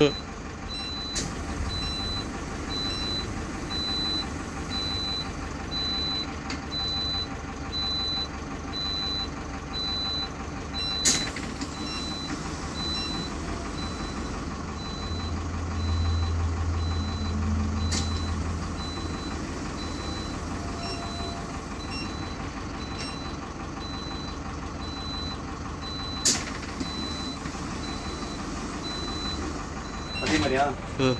Uh. 我听不见嗯